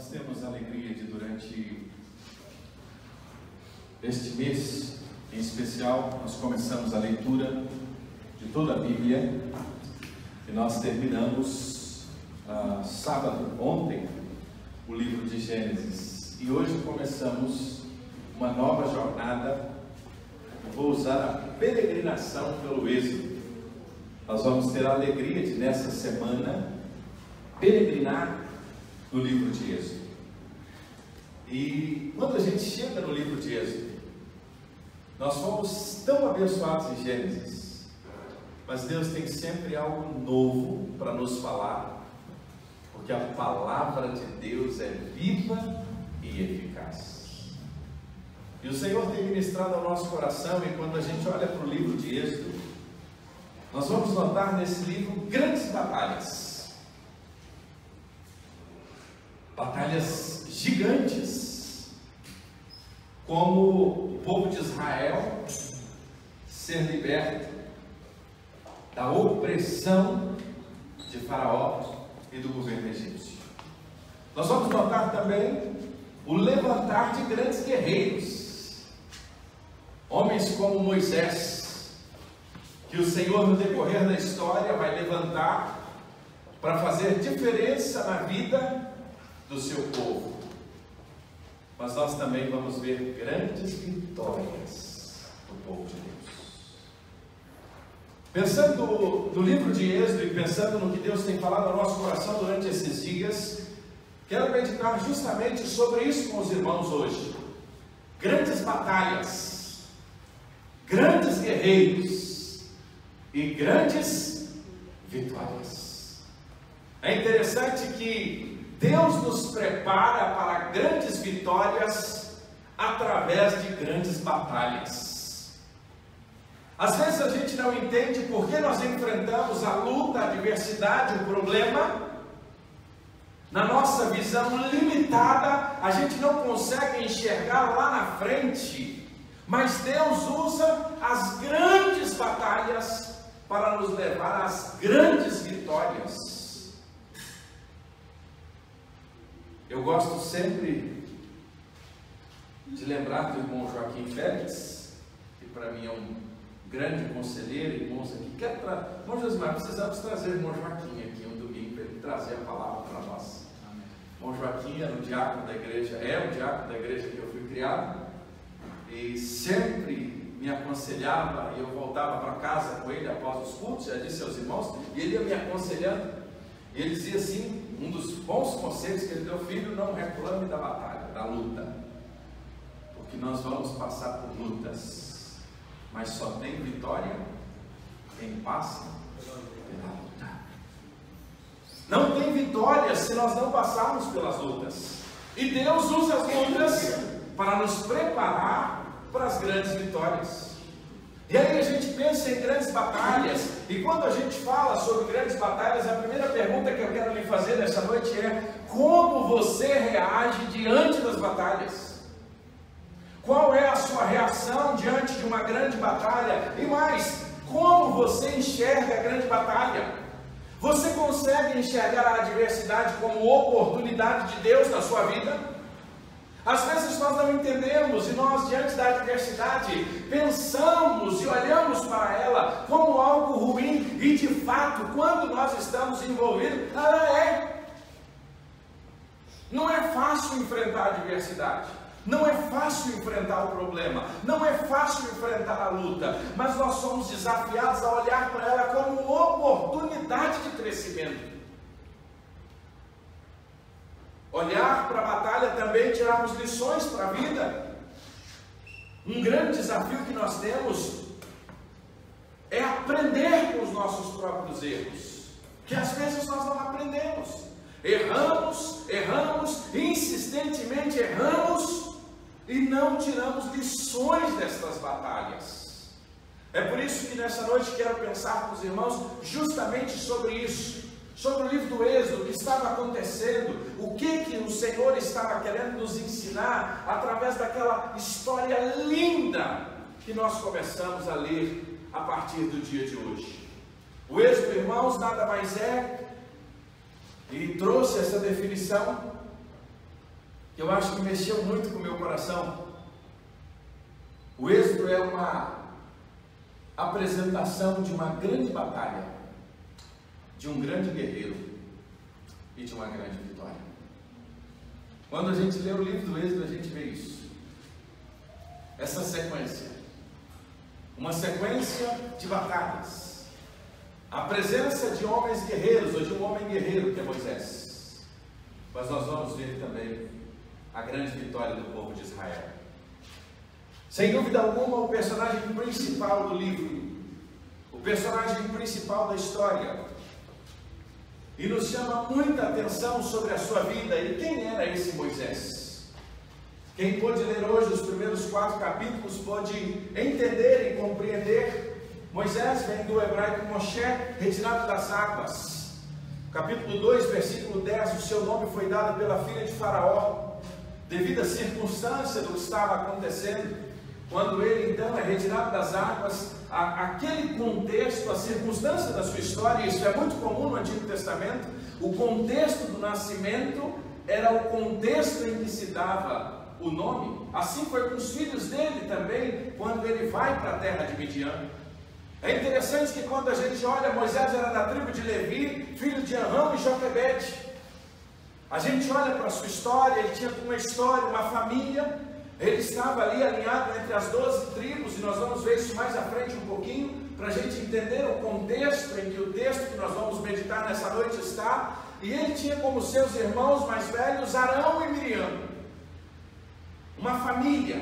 Nós temos a alegria de, durante este mês, em especial, nós começamos a leitura de toda a Bíblia e nós terminamos ah, sábado, ontem, o livro de Gênesis. E hoje começamos uma nova jornada. Vou usar a peregrinação pelo Êxodo. Nós vamos ter a alegria de, nessa semana, peregrinar no livro de Êxodo. E quando a gente chega no livro de Êxodo, nós fomos tão abençoados em Gênesis, mas Deus tem sempre algo novo para nos falar, porque a palavra de Deus é viva e eficaz. E o Senhor tem ministrado ao nosso coração, e quando a gente olha para o livro de Êxodo, nós vamos notar nesse livro grandes batalhas. Batalhas gigantes, como o povo de Israel ser liberto da opressão de Faraó e do governo egípcio. Nós vamos notar também o levantar de grandes guerreiros, homens como Moisés, que o Senhor, no decorrer da história, vai levantar para fazer diferença na vida do seu povo. Mas nós também vamos ver grandes vitórias do povo de Deus. Pensando no livro de Êxodo e pensando no que Deus tem falado ao nosso coração durante esses dias, quero meditar justamente sobre isso com os irmãos hoje. Grandes batalhas, grandes guerreiros e grandes vitórias. É interessante que Deus nos prepara para grandes vitórias através de grandes batalhas. Às vezes a gente não entende por que nós enfrentamos a luta, a adversidade, o problema. Na nossa visão limitada, a gente não consegue enxergar lá na frente. Mas Deus usa as grandes batalhas para nos levar às grandes vitórias. Eu gosto sempre de lembrar do irmão Joaquim Félix, que para mim é um grande conselheiro, irmãos aqui, quer tra... irmão Josimar, precisamos trazer o irmão Joaquim aqui um domingo para ele trazer a palavra para nós. Amém. Irmão Joaquim era o diácono da igreja, é o diácono da igreja que eu fui criado, e sempre me aconselhava, e eu voltava para casa com ele após os cultos, já disse aos irmãos, e ele ia me aconselhando, e ele dizia assim, um dos bons conselhos que ele deu, filho, não reclame da batalha, da luta, porque nós vamos passar por lutas, mas só tem vitória quem passa pela luta. Não tem vitória se nós não passarmos pelas lutas. E Deus usa as lutas para nos preparar para as grandes vitórias. E aí a gente pensa em grandes batalhas, e quando a gente fala sobre grandes batalhas, a primeira pergunta que eu quero lhe fazer nessa noite é: como você reage diante das batalhas? Qual é a sua reação diante de uma grande batalha? E mais, como você enxerga a grande batalha? Você consegue enxergar a adversidade como oportunidade de Deus na sua vida? Às vezes nós não entendemos e nós, diante da adversidade, pensamos e olhamos para ela como algo ruim, e de fato, quando nós estamos envolvidos, ela é. Não é fácil enfrentar a adversidade. Não é fácil enfrentar o problema, não é fácil enfrentar a luta, mas nós somos desafiados a olhar para ela como oportunidade de crescimento. Olhar para a batalha também tirarmos lições para a vida. Um grande desafio que nós temos é aprender com os nossos próprios erros, que às vezes nós não aprendemos. Erramos, erramos, insistentemente erramos e não tiramos lições destas batalhas. É por isso que nessa noite quero pensar com os irmãos justamente sobre isso, sobre o livro do Êxodo, o que estava acontecendo, o que, que o Senhor estava querendo nos ensinar através daquela história linda que nós começamos a ler a partir do dia de hoje. O Êxodo, irmãos, nada mais é, e trouxe essa definição que eu acho que mexeu muito com o meu coração. O êxodo é uma apresentação de uma grande batalha, de um grande guerreiro e de uma grande vitória. Quando a gente lê o livro do Êxodo, a gente vê isso. Essa sequência. Uma sequência de batalhas. A presença de homens guerreiros, ou de um homem guerreiro, que é Moisés. Mas nós vamos ver também a grande vitória do povo de Israel. Sem dúvida alguma, o personagem principal do livro, o personagem principal da história, e nos chama muita atenção sobre a sua vida e quem era esse Moisés. Quem pôde ler hoje os primeiros quatro capítulos pôde entender e compreender. Moisés vem do hebraico Moshe, retirado das águas. Capítulo 2, versículo 10: O seu nome foi dado pela filha de Faraó, devido à circunstância do que estava acontecendo. Quando ele então é retirado das águas, a, aquele contexto, a circunstância da sua história, isso é muito comum no Antigo Testamento, o contexto do nascimento era o contexto em que se dava o nome. Assim foi com os filhos dele também, quando ele vai para a terra de Midian. É interessante que quando a gente olha, Moisés era da tribo de Levi, filho de Arão e Joquebede. A gente olha para a sua história, ele tinha uma história, uma família, ele estava ali alinhado entre as doze tribos, e nós vamos ver isso mais à frente um pouquinho, para a gente entender o contexto em que o texto que nós vamos meditar nessa noite está. E ele tinha como seus irmãos mais velhos Arão e Miriam, uma família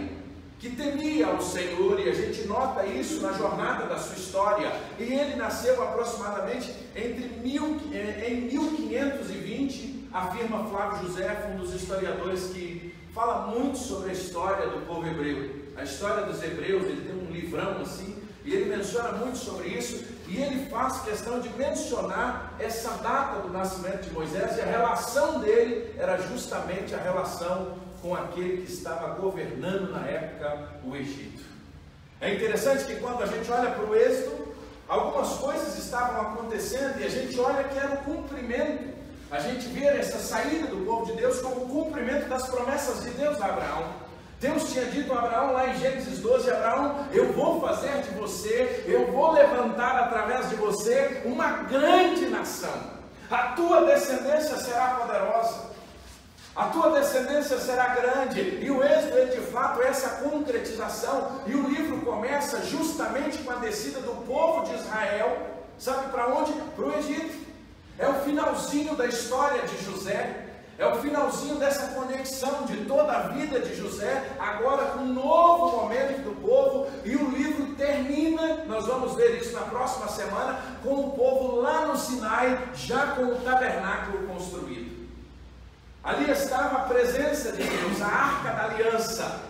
que temia o Senhor, e a gente nota isso na jornada da sua história. E ele nasceu aproximadamente entre mil, em 1520, afirma Flávio José, um dos historiadores que fala muito sobre a história do povo hebreu. A história dos hebreus, ele tem um livrão assim, e ele menciona muito sobre isso, e ele faz questão de mencionar essa data do nascimento de Moisés, e a relação dele era justamente a relação com aquele que estava governando na época o Egito. É interessante que quando a gente olha para o Êxodo, algumas coisas estavam acontecendo e a gente olha que era o cumprimento a gente vê essa saída do povo de Deus como o cumprimento das promessas de Deus a Abraão. Deus tinha dito a Abraão lá em Gênesis 12: Abraão, eu vou fazer de você, eu vou levantar através de você uma grande nação. A tua descendência será poderosa. A tua descendência será grande, e o êxodo é de fato essa concretização, e o livro começa justamente com a descida do povo de Israel, sabe para onde? Para o Egito. É o finalzinho da história de José, é o finalzinho dessa conexão de toda a vida de José, agora com um novo momento do povo, e o livro termina, nós vamos ver isso na próxima semana, com o povo lá no Sinai, já com o tabernáculo construído. Ali estava a presença de Deus, a arca da aliança,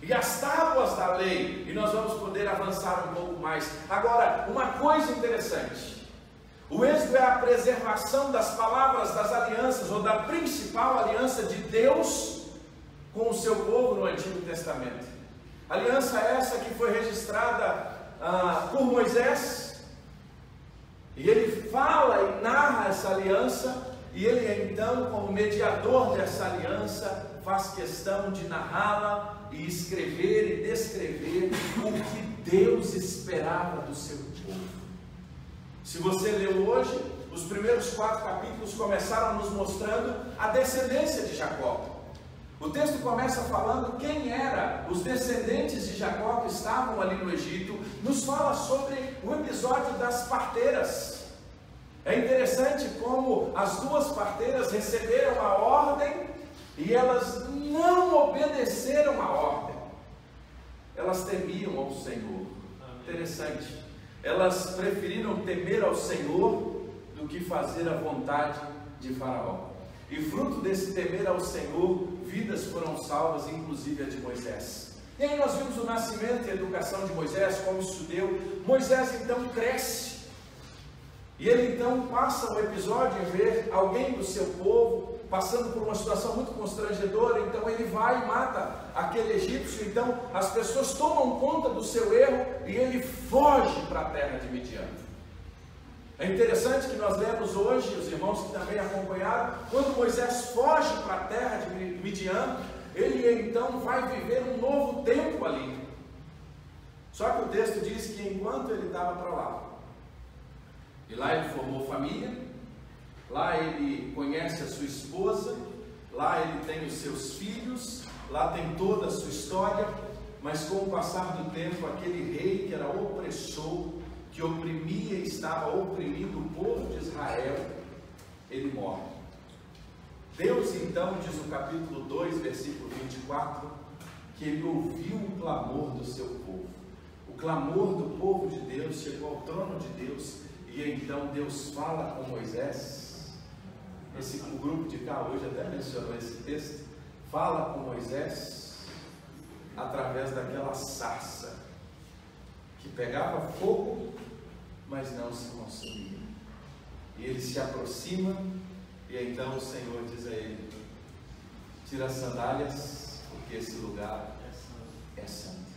e as tábuas da lei, e nós vamos poder avançar um pouco mais. Agora, uma coisa interessante. O êxito é a preservação das palavras das alianças, ou da principal aliança de Deus com o seu povo no Antigo Testamento. Aliança essa que foi registrada ah, por Moisés, e ele fala e narra essa aliança, e ele então, como mediador dessa aliança, faz questão de narrá-la e escrever e descrever o que Deus esperava do seu povo. Se você leu hoje, os primeiros quatro capítulos começaram nos mostrando a descendência de Jacó. O texto começa falando quem eram os descendentes de Jacó que estavam ali no Egito, nos fala sobre o episódio das parteiras. É interessante como as duas parteiras receberam a ordem e elas não obedeceram a ordem. Elas temiam ao Senhor. Interessante elas preferiram temer ao Senhor do que fazer a vontade de Faraó. E fruto desse temer ao Senhor, vidas foram salvas, inclusive a de Moisés. E aí nós vimos o nascimento e a educação de Moisés, como isso deu. Moisés então cresce. E ele então passa o episódio em ver alguém do seu povo passando por uma situação muito constrangedora, então ele vai e mata aquele egípcio, então as pessoas tomam conta do seu erro e ele foge para a terra de Midian. É interessante que nós lemos hoje, os irmãos que também acompanharam, quando Moisés foge para a terra de Midian, ele então vai viver um novo tempo ali. Só que o texto diz que enquanto ele estava para lá, e lá ele formou família, lá ele conhece a sua esposa, lá ele tem os seus filhos, lá tem toda a sua história, mas com o passar do tempo, aquele rei que era opressor, que oprimia e estava oprimindo o povo de Israel, ele morre. Deus então, diz o capítulo 2, versículo 24, que ele ouviu o clamor do seu povo. O clamor do povo de Deus chegou ao trono de Deus, e então Deus fala com Moisés. Esse, grupo de cá hoje até mencionou esse texto. Fala com Moisés através daquela sarça que pegava fogo mas não se consumia. E ele se aproxima, e então o Senhor diz a ele: Tira as sandálias, porque esse lugar é santo.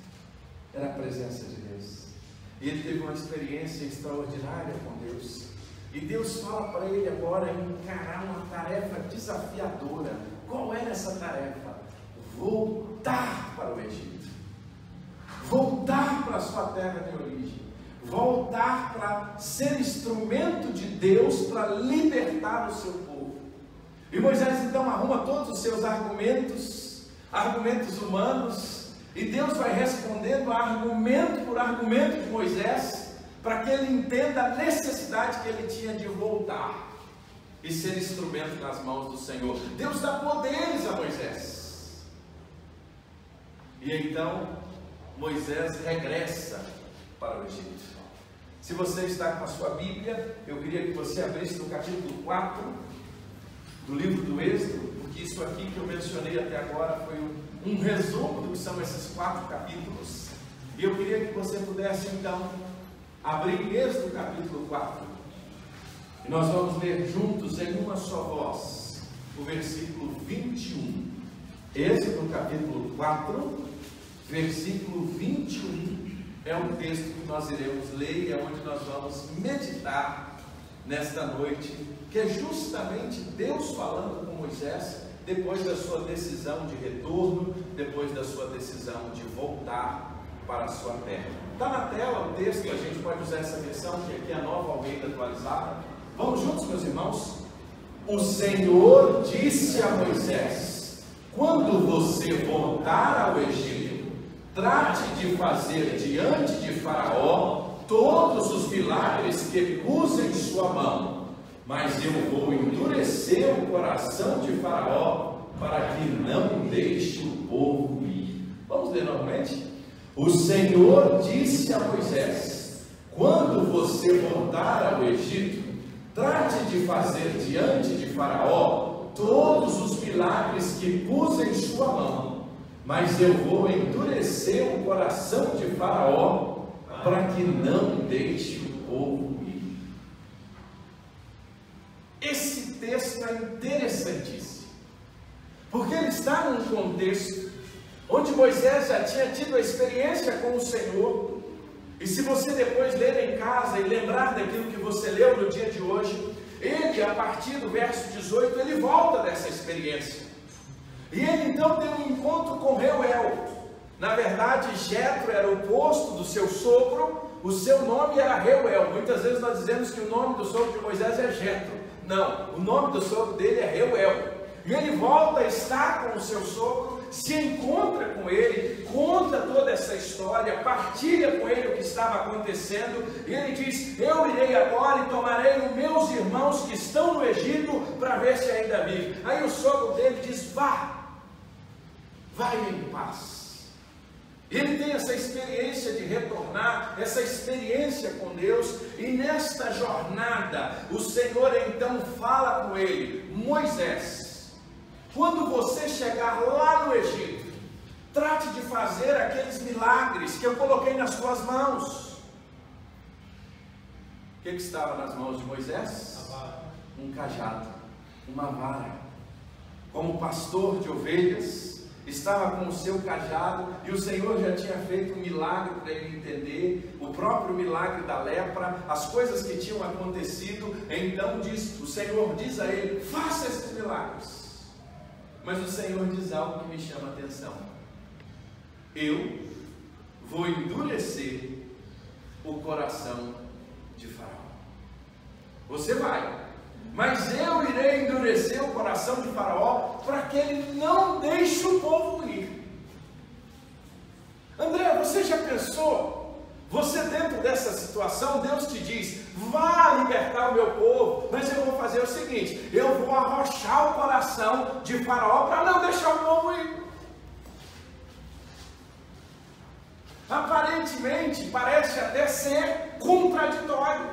Era a presença de Deus. E ele teve uma experiência extraordinária com Deus. E Deus fala para ele agora encarar uma tarefa desafiadora. Qual era essa tarefa? Voltar para o Egito. Voltar para a sua terra de origem voltar para ser instrumento de Deus para libertar o seu povo. E Moisés então arruma todos os seus argumentos, argumentos humanos, e Deus vai respondendo argumento por argumento de Moisés, para que ele entenda a necessidade que ele tinha de voltar e ser instrumento nas mãos do Senhor. Deus dá poderes a Moisés. E então Moisés regressa para o Egito. Se você está com a sua Bíblia, eu queria que você abrisse no capítulo 4 do livro do Êxodo, porque isso aqui que eu mencionei até agora foi um, um resumo do que são esses quatro capítulos. E eu queria que você pudesse então abrir Êxodo capítulo 4. E nós vamos ler juntos em uma só voz o versículo 21. Êxodo capítulo 4, versículo 21 é um texto que nós iremos ler e é onde nós vamos meditar nesta noite, que é justamente Deus falando com Moisés depois da sua decisão de retorno, depois da sua decisão de voltar para a sua terra. Está na tela o texto, a gente pode usar essa versão, que aqui é a nova Almeida atualizada. Vamos juntos, meus irmãos? O Senhor disse a Moisés: Quando você voltar ao Egito, Trate de fazer diante de Faraó todos os milagres que pus em sua mão, mas eu vou endurecer o coração de Faraó para que não deixe o povo ir. Vamos ler novamente? O Senhor disse a Moisés: Quando você voltar ao Egito, trate de fazer diante de Faraó todos os milagres que pus em sua mão mas eu vou endurecer o coração de Faraó para que não deixe o povo ir. Esse texto é interessantíssimo, porque ele está num contexto onde Moisés já tinha tido a experiência com o Senhor. E se você depois ler em casa e lembrar daquilo que você leu no dia de hoje, ele, a partir do verso 18, ele volta dessa experiência. E ele então tem um encontro com Reuel. Na verdade, Jetro era o posto do seu sogro, o seu nome era Reuel. Muitas vezes nós dizemos que o nome do sogro de Moisés é Jetro. Não, o nome do sogro dele é Reuel. E ele volta, está com o seu sogro, se encontra com ele, conta toda essa história, partilha com ele o que estava acontecendo, e ele diz: Eu irei agora e tomarei os meus irmãos que estão no Egito para ver se ainda vivem. Aí o sogro dele diz: Vá, vai em paz. Ele tem essa experiência de retornar, essa experiência com Deus, e nesta jornada, o Senhor então fala com ele: Moisés, quando você chegar lá no Egito, trate de fazer aqueles milagres que eu coloquei nas suas mãos. O que, que estava nas mãos de Moisés? Um cajado, uma vara. Como pastor de ovelhas, estava com o seu cajado e o Senhor já tinha feito um milagre para ele entender, o próprio milagre da lepra, as coisas que tinham acontecido. Então diz, o Senhor diz a ele: faça esses milagres. Mas o Senhor diz algo que me chama a atenção. Eu vou endurecer o coração de Faraó. Você vai, mas eu irei endurecer o coração de Faraó para que ele não deixe o povo ir. André, você já pensou? Você dentro dessa situação, Deus te diz: vá libertar o meu povo, mas eu vou fazer o seguinte: eu vou arrochar o coração de Faraó para não deixar o povo ir. Aparentemente parece até ser contraditório.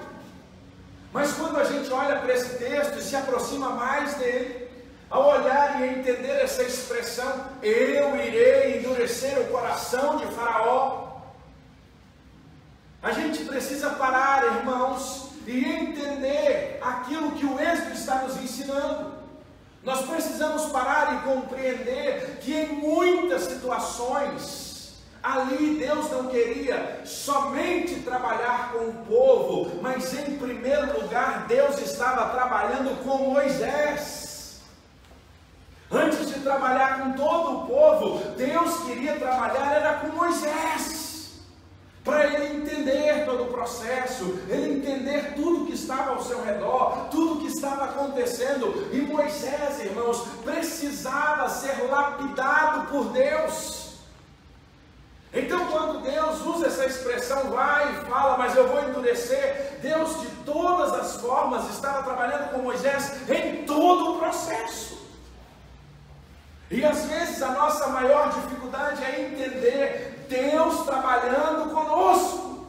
Mas quando a gente olha para esse texto e se aproxima mais dele, ao olhar e entender essa expressão, eu irei endurecer o coração de Faraó. A gente precisa parar, irmãos, e entender aquilo que o Êxodo está nos ensinando. Nós precisamos parar e compreender que em muitas situações, Ali Deus não queria somente trabalhar com o povo, mas em primeiro lugar Deus estava trabalhando com Moisés. Antes de trabalhar com todo o povo, Deus queria trabalhar era com Moisés. Para ele entender todo o processo, ele entender tudo que estava ao seu redor, tudo que estava acontecendo. E Moisés, irmãos, precisava ser lapidado por Deus. Então, quando Deus usa essa expressão, vai e fala, mas eu vou endurecer, Deus de todas as formas estava trabalhando com Moisés em todo o processo. E às vezes a nossa maior dificuldade é entender Deus trabalhando conosco.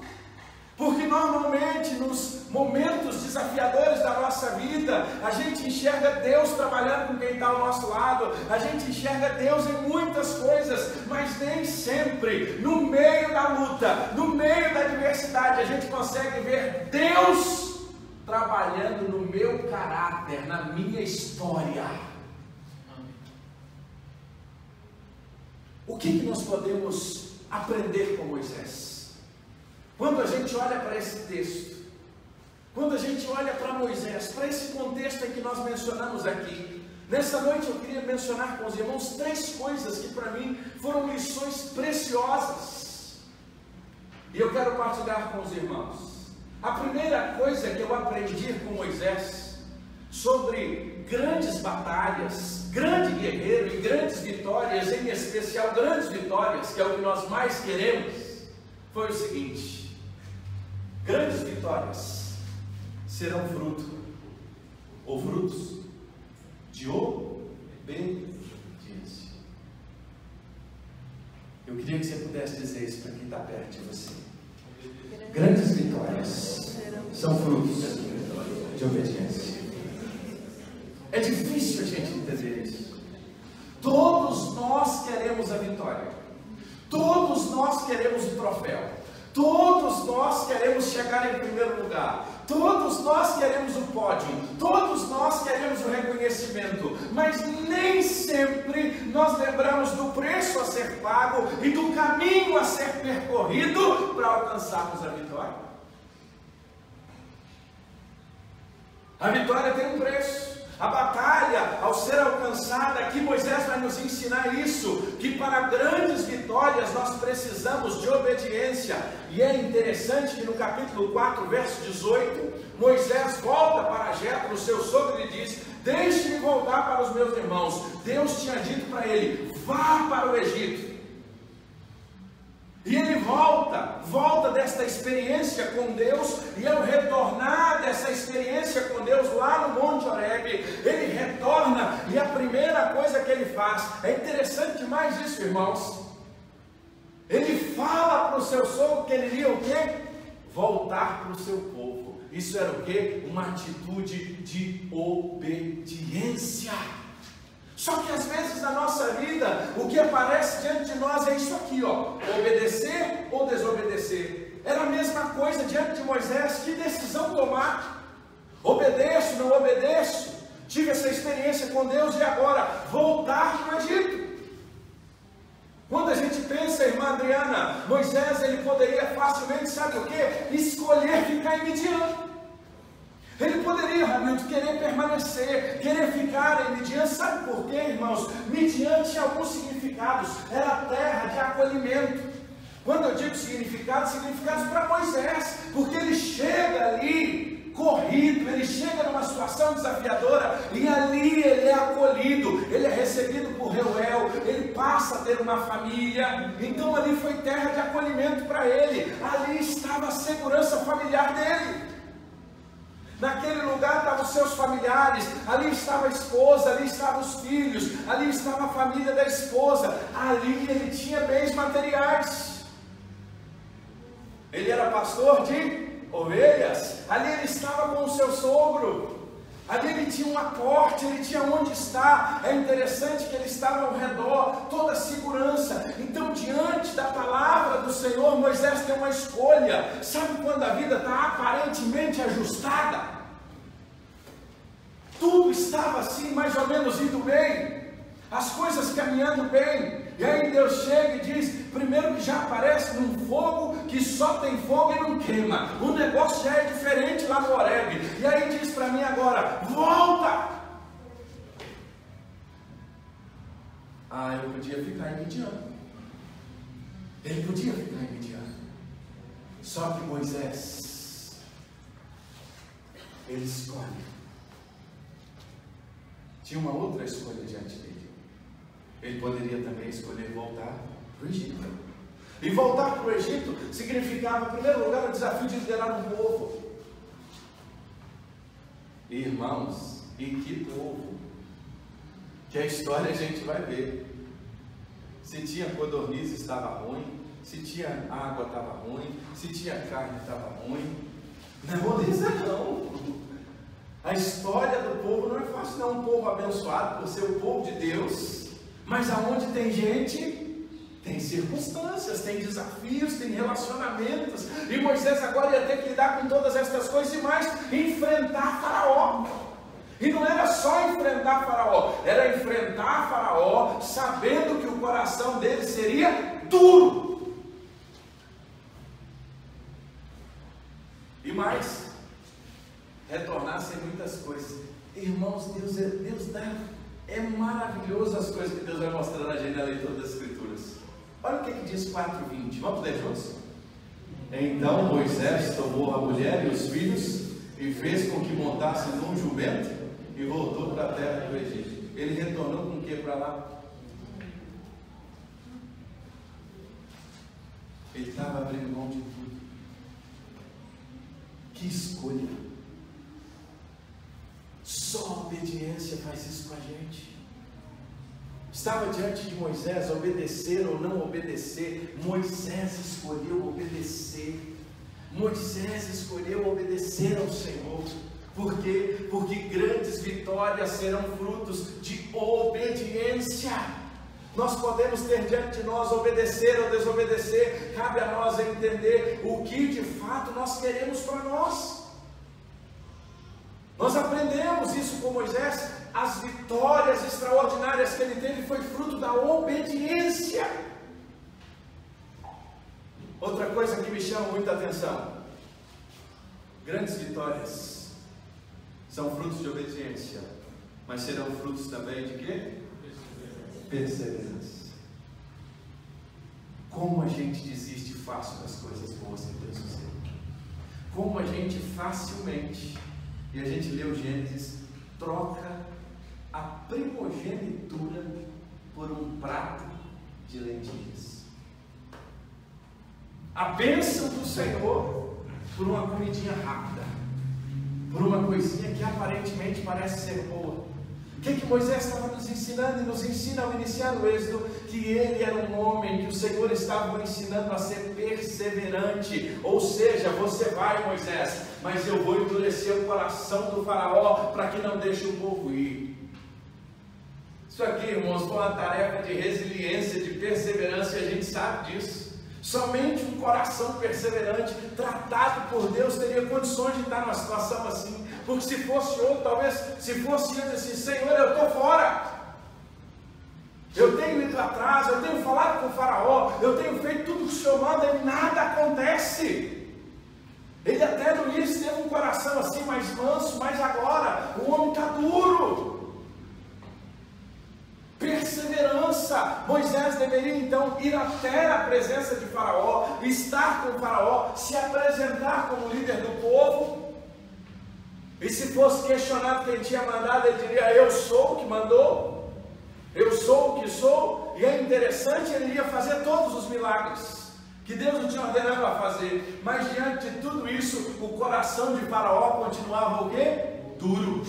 Porque normalmente nos momentos desafiadores da nossa vida, a gente enxerga Deus trabalhando com quem está ao nosso lado, a gente enxerga Deus em muitas coisas, mas nem sempre, no meio da luta, no meio da adversidade, a gente consegue ver Deus trabalhando no meu caráter, na minha história. O que, que nós podemos aprender com Moisés? Quando a gente olha para esse texto, quando a gente olha para Moisés, para esse contexto que nós mencionamos aqui, nessa noite eu queria mencionar com os irmãos três coisas que para mim foram lições preciosas. E eu quero partilhar com os irmãos. A primeira coisa que eu aprendi com Moisés sobre grandes batalhas, grande guerreiro e grandes vitórias, em especial grandes vitórias, que é o que nós mais queremos, foi o seguinte: Grandes vitórias serão fruto ou frutos de obediência. Eu queria que você pudesse dizer isso para quem está perto de você. Grandes vitórias são frutos de obediência. É difícil a gente entender isso. Todos nós queremos a vitória. Todos nós queremos o troféu. Todos nós queremos chegar em primeiro lugar. Todos nós queremos o pódio, todos nós queremos o reconhecimento, mas nem sempre nós lembramos do preço a ser pago e do caminho a ser percorrido para alcançarmos a vitória. A vitória tem um preço. A batalha, ao ser alcançada, aqui Moisés vai nos ensinar isso: que para grandes vitórias nós precisamos de obediência. E é interessante que no capítulo 4, verso 18, Moisés volta para Jetro, seu sogro, e diz: Deixe-me voltar para os meus irmãos. Deus tinha dito para ele: Vá para o Egito. E ele volta, volta desta experiência com Deus, e ao retornar dessa experiência com Deus lá no Monte Horeb, ele retorna, e a primeira coisa que ele faz, é demais isso, irmãos. Ele fala para o seu sogro que ele iria o quê? Voltar para o seu povo. Isso era o quê? Uma atitude de obediência. Só que às vezes na nossa vida, o que aparece diante de nós é isso aqui, ó: obedecer ou desobedecer. Era a mesma coisa diante de Moisés, que decisão tomar? Obedeço, não obedeço? Tive essa experiência com Deus e agora voltar para o Egito. Quando a gente pensa, irmã Adriana, Moisés ele poderia facilmente, sabe o que? Escolher ficar em Midian. Ele poderia, realmente querer permanecer, querer ficar em Midian. Sabe por quê, irmãos? Midian tinha alguns significados. Era terra de acolhimento. Quando eu digo significados, significados para Moisés, porque ele chega ali corrido, ele chega numa situação desafiadora e ali ele é acolhido, ele é recebido por Reuel, ele passa a ter uma família, então ali foi terra de acolhimento para ele, ali estava a segurança familiar dele. Naquele lugar estavam seus familiares, ali estava a esposa, ali estavam os filhos, ali estava a família da esposa, ali ele tinha bens materiais. Ele era pastor de ovelhas, ali ele estava com o seu sogro, ali ele tinha um aporte, ele tinha onde estar. É interessante que ele estava ao redor, toda a segurança. Então, diante da palavra do Senhor, Moisés tem uma escolha. Sabe quando a vida está aparentemente ajustada? Tudo estava assim, mais ou menos indo bem, as coisas caminhando bem. E aí Deus chega e diz: primeiro que já aparece num fogo que só tem fogo e não queima. O negócio já é diferente lá no Horeb. E aí diz para mim agora: volta! Ah, eu podia ficar em Midian. Ele podia ficar em Midian. Só que Moisés, ele escolhe. Tinha uma outra escolha diante dele. Ele poderia também escolher voltar para o Egito. E voltar para o Egito significava, em primeiro lugar, o desafio de liderar um povo. Irmãos, e que povo! Que a história a gente vai ver. Se tinha codorniz estava ruim, se tinha água estava ruim, se tinha carne estava ruim. Não é moleza não. A história do povo não é fácil, não. Um povo abençoado por ser o povo de Deus mas aonde tem gente, tem circunstâncias, tem desafios, tem relacionamentos. E Moisés agora ia ter que lidar com todas estas coisas e mais, enfrentar Faraó. E não era só enfrentar Faraó, era enfrentar Faraó sabendo que o coração dele seria duro. E mais, retornar sem muitas coisas. Irmãos, Deus, é, Deus dá é maravilhoso as coisas que Deus vai mostrando a gente na leitura das Escrituras. Olha o que, que diz 4,20. Vamos ler juntos? Então Moisés tomou a mulher e os filhos e fez com que montassem num jumento e voltou para a terra do Egito. Ele retornou com o que para lá? Ele estava abrindo mão de tudo. Que escolha! Só a faz isso com a gente. Estava diante de Moisés obedecer ou não obedecer. Moisés escolheu obedecer. Moisés escolheu obedecer ao Senhor. Por quê? Porque grandes vitórias serão frutos de obediência. Nós podemos ter diante de nós obedecer ou desobedecer, cabe a nós entender o que de fato nós queremos para nós. Nós aprendemos isso com Moisés, as vitórias extraordinárias que ele teve foi fruto da obediência. Outra coisa que me chama muita atenção: grandes vitórias são frutos de obediência, mas serão frutos também de quê? Perseverança. Como a gente desiste fácil das coisas boas que Deus nos. Como a gente facilmente e a gente lê o Gênesis, troca a primogenitura por um prato de lentilhas. A bênção do Senhor por uma comidinha rápida, por uma coisinha que aparentemente parece ser boa. O que, que Moisés estava nos ensinando e nos ensina ao iniciar o êxodo? Que ele era um homem que o Senhor estava ensinando a ser perseverante. Ou seja, você vai, Moisés, mas eu vou endurecer o coração do Faraó para que não deixe o povo ir. Isso aqui, irmãos, foi uma tarefa de resiliência, de perseverança, e a gente sabe disso. Somente um coração perseverante, tratado por Deus, teria condições de estar numa situação assim. Porque se fosse outro, talvez, se fosse antes assim, Senhor, eu estou fora. Eu tenho ido atrás, eu tenho falado com o Faraó, eu tenho feito tudo que o Senhor manda e nada acontece. Ele até no início teve um coração assim mais manso, mas agora o homem está duro. Perseverança. Moisés deveria então ir até a presença de Faraó, estar com Faraó, se apresentar como líder do povo. E se fosse questionado quem tinha mandado, ele diria: Eu sou o que mandou, eu sou o que sou. E é interessante, ele iria fazer todos os milagres que Deus não tinha ordenado a fazer. Mas diante de tudo isso, o coração de Faraó continuava o quê? Duro.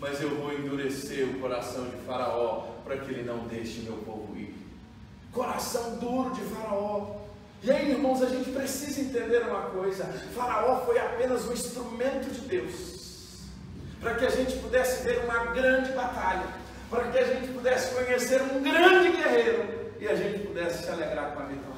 Mas eu vou endurecer o coração de Faraó para que ele não deixe meu povo ir. Coração duro de Faraó. E aí, irmãos, a gente precisa entender uma coisa: Faraó foi apenas um instrumento de Deus para que a gente pudesse ver uma grande batalha, para que a gente pudesse conhecer um grande guerreiro e a gente pudesse se alegrar com a vitória.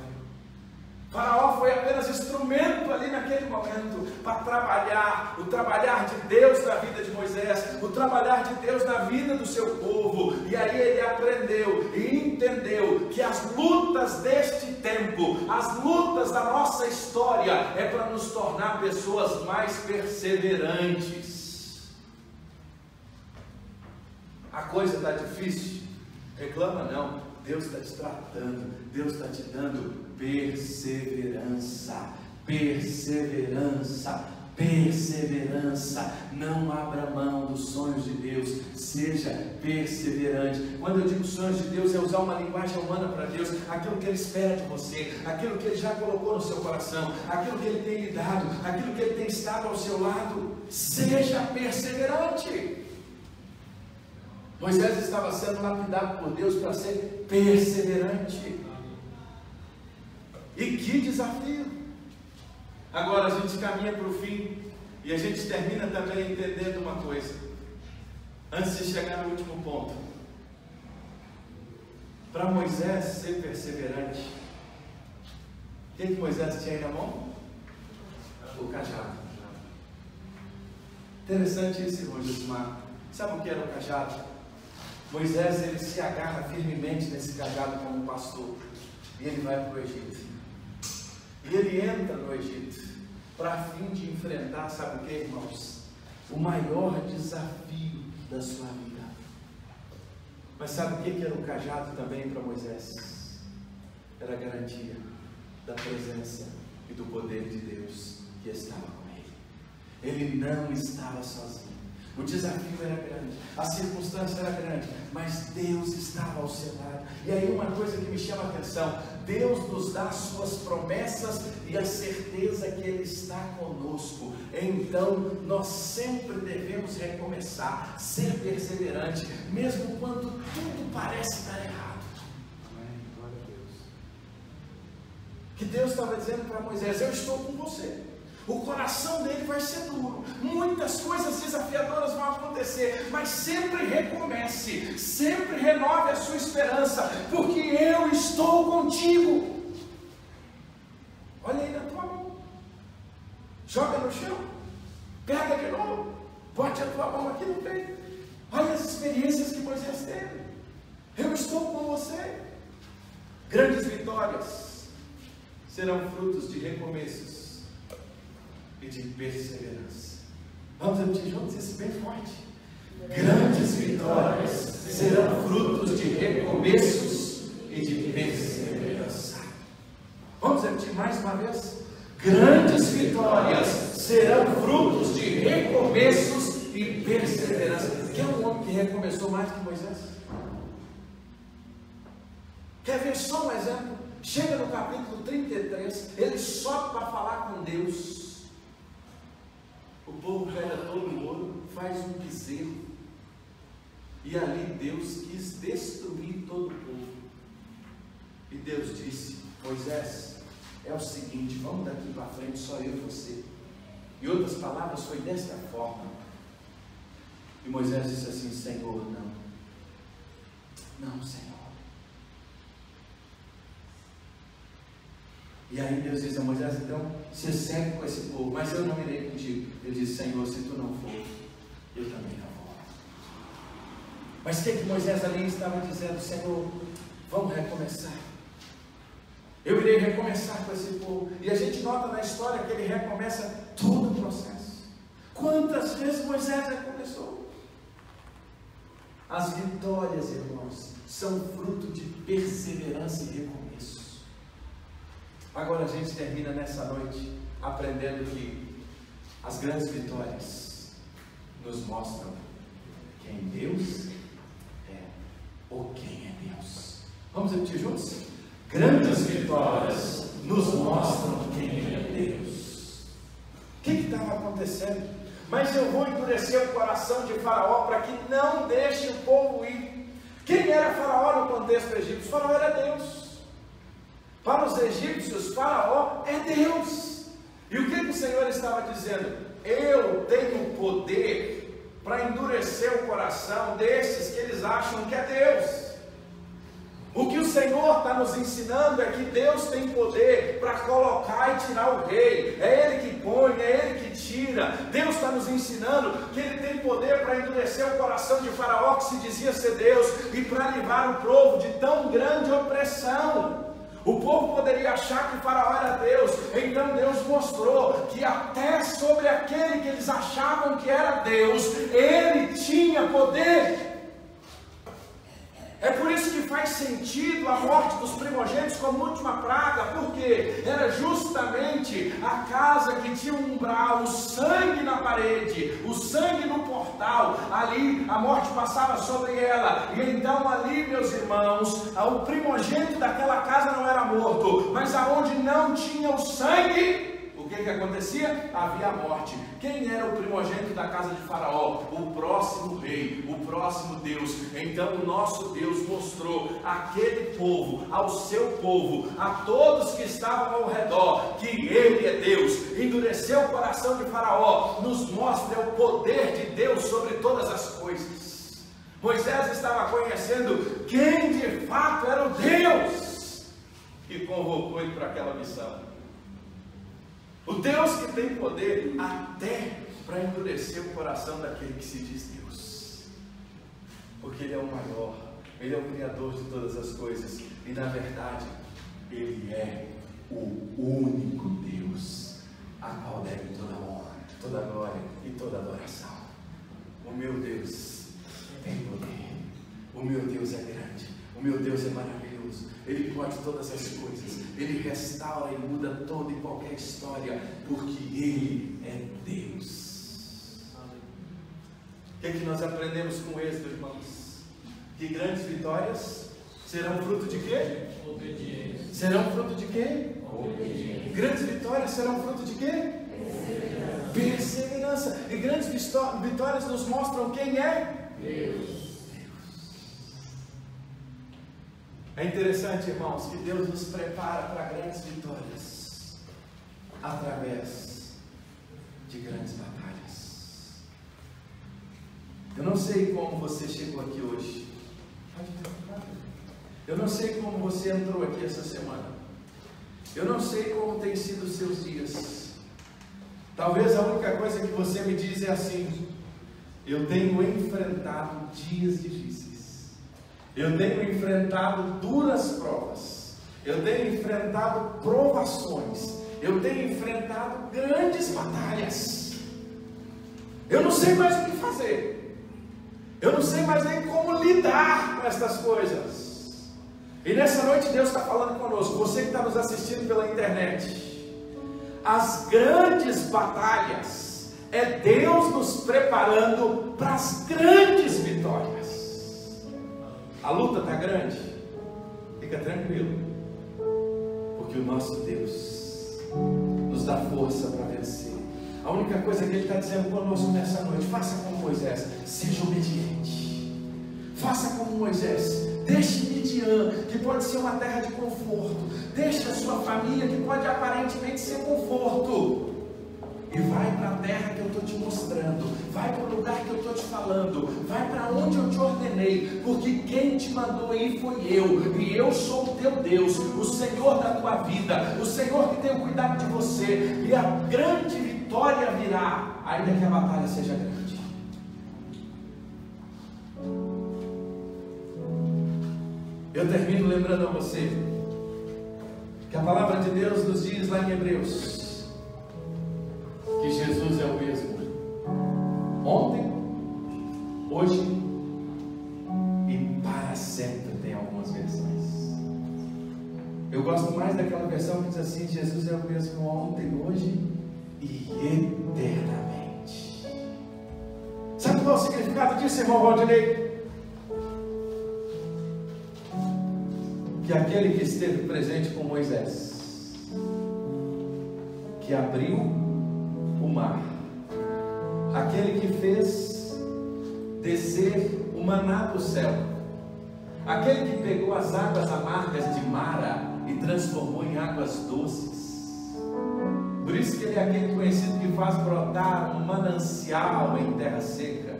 Faraó foi apenas instrumento ali naquele momento para trabalhar, o trabalhar de Deus na vida de Moisés, o trabalhar de Deus na vida do seu povo. E aí ele aprendeu e entendeu que as lutas deste tempo, as lutas da nossa história, é para nos tornar pessoas mais perseverantes. A coisa está difícil? Reclama não. Deus está te tratando, Deus está te dando perseverança, perseverança, perseverança. Não abra mão dos sonhos de Deus, seja perseverante. Quando eu digo sonhos de Deus, é usar uma linguagem humana para Deus, aquilo que Ele espera de você, aquilo que Ele já colocou no seu coração, aquilo que Ele tem lhe dado, aquilo que Ele tem estado ao seu lado. Seja perseverante. Moisés estava sendo lapidado por Deus para ser perseverante. E que desafio! Agora a gente caminha para o fim e a gente termina também entendendo uma coisa. Antes de chegar no último ponto, para Moisés ser perseverante, o que, Moisés tinha aí na mão? O cajado. Interessante isso, irmão Josimar. Sabe o que era o cajado? Moisés ele se agarra firmemente nesse cajado como pastor e ele vai para o Egito. E ele entra no Egito para fim de enfrentar, sabe o que, irmãos? O maior desafio da sua vida. Mas sabe o que era o cajado também para Moisés? Era a garantia da presença e do poder de Deus que estava com ele. Ele não estava sozinho. O desafio era grande, a circunstância era grande, mas Deus estava ao seu lado. E aí uma coisa que me chama a atenção: Deus nos dá suas promessas e a certeza que Ele está conosco. Então nós sempre devemos recomeçar, ser perseverante, mesmo quando tudo parece estar errado. Amém. Glória a Deus. Que Deus estava dizendo para Moisés: Eu estou com você. O coração dele vai ser duro. Muitas coisas desafiadoras vão acontecer, mas sempre recomece, sempre renove a sua esperança, porque eu estou contigo. Olha aí na tua mão. Joga no chão. Pega de novo. Bote a tua mão aqui no peito. Olha as experiências que Moisés teve. Eu estou com você. Grandes vitórias serão frutos de recomeços e de perseverança. Vamos repetir juntos isso bem forte. Grandes vitórias serão frutos de recomeços e de perseverança. Vamos repetir mais uma vez? Grandes vitórias serão frutos de recomeços e perseverança. Quer um homem que recomeçou mais que Moisés? Quer ver só um exemplo? Chega no capítulo 33, ele sobe para falar com Deus. Pega todo ouro, faz um bezerro. E ali Deus quis destruir todo o povo. E Deus disse: Moisés, é o seguinte, vamos daqui para frente, só eu e você. Em outras palavras, foi desta forma. E Moisés disse assim: Senhor, não. Não, Senhor. E aí Deus diz a Moisés, então, se segue com esse povo, mas eu não irei contigo. Ele disse, Senhor, se tu não for, eu também não vou. Mas o que, que Moisés ali estava dizendo? Senhor, vamos recomeçar. Eu irei recomeçar com esse povo. E a gente nota na história que ele recomeça todo o processo. Quantas vezes Moisés recomeçou? As vitórias, irmãos, são fruto de perseverança e recomeço. Agora a gente termina nessa noite aprendendo que as grandes vitórias nos mostram quem Deus é ou quem é Deus. Vamos repetir juntos? Grandes vitórias nos mostram quem é Deus. O que estava acontecendo? Mas eu vou endurecer o coração de Faraó para que não deixe o povo ir. Quem era Faraó no contexto egípcio? Faraó era Deus. Para os egípcios, Faraó é Deus. E o que, o Senhor estava dizendo? Eu tenho poder para endurecer o coração desses que eles acham que é Deus. O que o Senhor está nos ensinando é que Deus tem poder para colocar e tirar o rei. É Ele que põe, é Ele que tira. Deus está nos ensinando que Ele tem poder para endurecer o coração de Faraó, que se dizia ser Deus, e para livrar o povo de tão grande opressão. O povo poderia achar que Faraó era Deus, então Deus mostrou que até sobre aquele que eles achavam que era Deus, ele tinha poder. É por isso que faz sentido a morte dos primogênitos como última praga, porque era justamente a casa que tinha um umbral, o sangue na parede, o sangue no portal, ali a morte passava sobre ela, e então ali, meus irmãos, o primogênito daquela casa não era morto, mas aonde não tinha o sangue, que, que acontecia? Havia a morte. Quem era o primogênito da casa de Faraó? O próximo rei, o próximo Deus. Então o nosso Deus mostrou àquele povo, ao seu povo, a todos que estavam ao redor, que Ele é Deus. Endureceu o coração de Faraó, nos mostra o poder de Deus sobre todas as coisas. Moisés estava conhecendo quem de fato era o Deus que convocou ele para aquela missão. O Deus que tem poder até para endurecer o coração daquele que se diz Deus. Porque Ele é o maior, Ele é o Criador de todas as coisas. E na verdade, Ele é o único Deus, a qual deve toda honra, toda glória e toda adoração. O meu Deus tem poder. O meu Deus é grande. O meu Deus é maravilhoso. Ele pode todas as coisas, Ele restaura e muda toda e qualquer história, porque Ele é Deus. O que, é que nós aprendemos com êxito, irmãos? Que grandes vitórias serão fruto de quê? Obediência. Serão fruto de quê? Obediência. Grandes vitórias serão fruto de quê? Perseverança. Perseverança. E grandes vitórias nos mostram quem é? Deus. É interessante, irmãos, que Deus nos prepara para grandes vitórias através de grandes batalhas. Eu não sei como você chegou aqui hoje. Eu não sei como você entrou aqui essa semana. Eu não sei como tem sido os seus dias. Talvez a única coisa que você me diz é assim: eu tenho enfrentado dias difíceis. Eu tenho enfrentado duras provas. Eu tenho enfrentado provações. Eu tenho enfrentado grandes batalhas. Eu não sei mais o que fazer. Eu não sei mais nem como lidar com estas coisas. E nessa noite Deus está falando conosco. Você que está nos assistindo pela internet. As grandes batalhas é Deus nos preparando para as grandes vitórias. A luta está grande? Fica tranquilo, porque o nosso Deus nos dá força para vencer. A única coisa que Ele está dizendo conosco nessa noite: faça como Moisés, seja obediente. Faça como Moisés, deixe Midian, que pode ser uma terra de conforto, deixe a sua família, que pode aparentemente ser conforto e vai para a terra que eu estou te mostrando, vai para o lugar que eu estou te falando, vai para onde eu te ordenei, porque quem te mandou ir foi eu, e eu sou o teu Deus, o Senhor da tua vida, o Senhor que tem cuidado de você, e a grande vitória virá, ainda que a batalha seja grande. Eu termino lembrando a você que a palavra de Deus nos diz lá em Hebreus versão que diz assim: Jesus é o mesmo ontem, hoje e eternamente. Sabe qual é o significado disso, irmão Valdinei? Que aquele que esteve presente com Moisés, que abriu o mar, aquele que fez descer o maná do céu, aquele que pegou as águas amargas de Mara e transformou em águas doces. Por isso que ele é aquele conhecido que faz brotar um manancial em terra seca,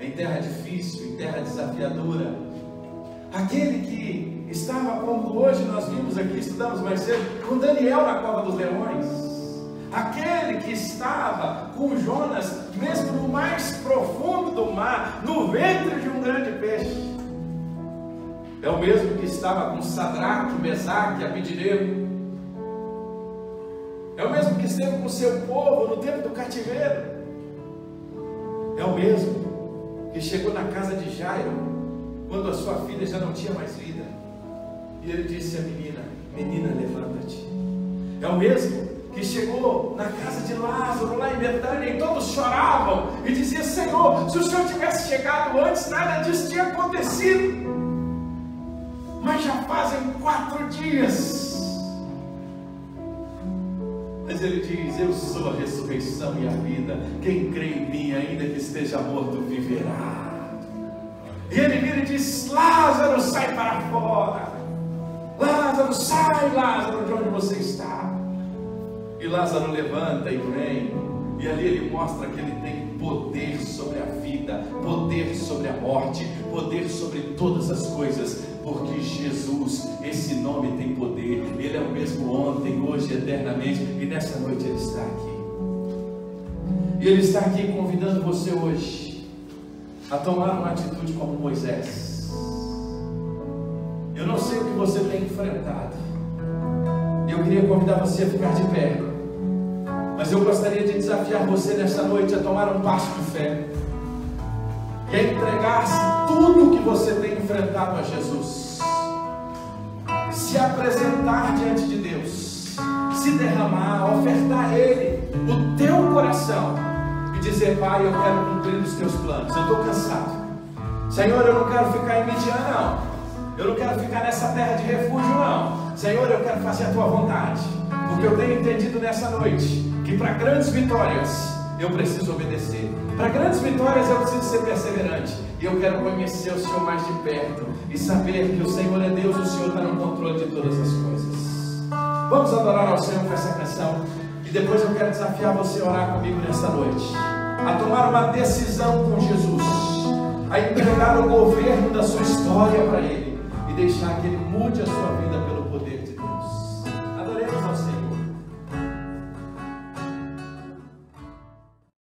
em terra difícil, em terra desafiadora. Aquele que estava, como hoje nós vimos aqui, estudamos mais cedo, com Daniel na cova dos leões aquele que estava com Jonas, mesmo no mais profundo do mar, no ventre de um grande peixe. É o mesmo que estava com Sadraque, Mesaque, Abidinego. É o mesmo que esteve com o seu povo no tempo do cativeiro. É o mesmo que chegou na casa de Jairo, quando a sua filha já não tinha mais vida. E ele disse à menina: Menina, levanta-te. É o mesmo que chegou na casa de Lázaro, lá em Betânia, e todos choravam e diziam: Senhor, se o Senhor tivesse chegado antes, nada disso tinha acontecido. Mas já fazem quatro dias. Mas ele diz: Eu sou a ressurreição e a vida. Quem crê em mim, ainda que esteja morto, viverá. E ele vira e diz: Lázaro, sai para fora. Lázaro, sai, Lázaro, de onde você está. E Lázaro levanta e vem, e ali ele mostra que ele tem poder sobre a vida, poder sobre a morte, poder sobre todas as coisas, porque Jesus, esse nome tem poder, ele é o mesmo ontem, hoje, eternamente, e nessa noite ele está aqui. E ele está aqui convidando você hoje a tomar uma atitude como Moisés. Eu não sei o que você tem enfrentado. Eu queria convidar você a ficar de pé. Mas eu gostaria de desafiar você nessa noite a tomar um passo de fé e a entregar-se tudo o que você tem enfrentado a Jesus. Se apresentar diante de Deus, se derramar, ofertar a Ele o teu coração e dizer: Pai, eu quero cumprir os teus planos. Eu estou cansado. Senhor, eu não quero ficar em Midian, não. Eu não quero ficar nessa terra de refúgio, não. Senhor, eu quero fazer a tua vontade. Porque eu tenho entendido nessa noite que para grandes vitórias eu preciso obedecer. Para grandes vitórias eu preciso ser perseverante. E eu quero conhecer o Senhor mais de perto e saber que o Senhor é Deus, o Senhor está no controle de todas as coisas. Vamos adorar ao Senhor com essa canção. E depois eu quero desafiar você a orar comigo nesta noite. A tomar uma decisão com Jesus. A entregar o governo da sua história para Ele. E deixar que Ele mude a sua vida